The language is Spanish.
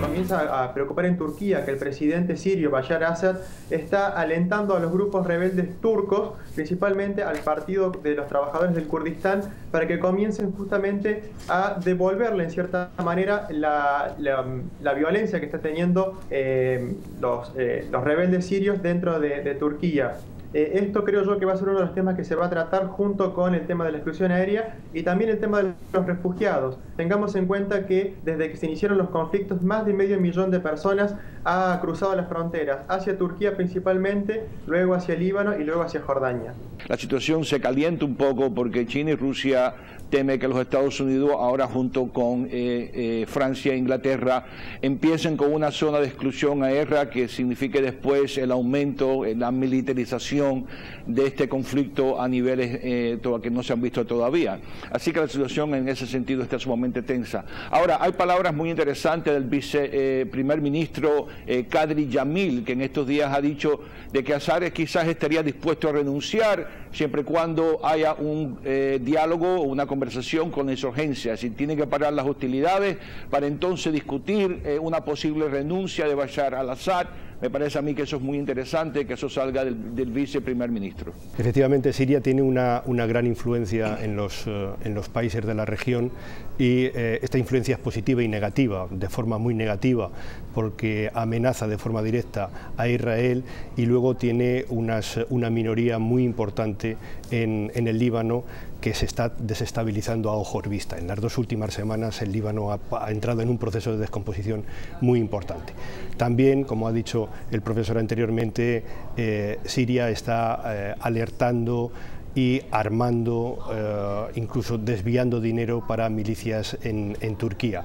Comienza a preocupar en Turquía que el presidente sirio Bashar Assad está alentando a los grupos rebeldes turcos, principalmente al Partido de los Trabajadores del Kurdistán, para que comiencen justamente a devolverle en cierta manera la, la, violencia que están teniendo eh, los, eh, los, rebeldes sirios dentro de Turquía. Eh, esto creo yo que va a ser uno de los temas que se va a tratar junto con el tema de la exclusión aérea y también el tema de los refugiados. Tengamos en cuenta que desde que se iniciaron los conflictos, más de medio millón de personas ha cruzado las fronteras, hacia Turquía principalmente, luego hacia Líbano y luego hacia Jordania. La situación se calienta un poco porque China y Rusia teme que los Estados Unidos, ahora junto con eh, eh, Francia e Inglaterra, empiecen con una zona de exclusión aérea que signifique después el aumento, la militarización de este conflicto a niveles eh, que no se han visto todavía. Así que la situación en ese sentido está sumamente tensa. Ahora, hay palabras muy interesantes del vice primer ministro Kadri Yamil, que en estos días ha dicho de que Azar quizás estaría dispuesto a renunciar siempre y cuando haya un diálogo o una conversación con la insurgencia, si tiene que parar las hostilidades para entonces discutir eh, una posible renuncia de Bashar al-Assad. Me parece a mí que eso es muy interesante, que eso salga del, del viceprimer ministro. Efectivamente, Siria tiene una, gran influencia en los, eh, en los, países de la región y eh, esta influencia es positiva y negativa, de forma muy negativa, porque amenaza de forma directa a Israel y luego tiene una minoría muy importante en, en el Líbano que se está desestabilizando a ojos vista. En las dos últimas semanas el Líbano ha, entrado en un proceso de descomposición muy importante. También, como ha dicho el profesor anteriormente, eh, Siria está eh, alertando y armando, eh, incluso desviando dinero para milicias en, en Turquía.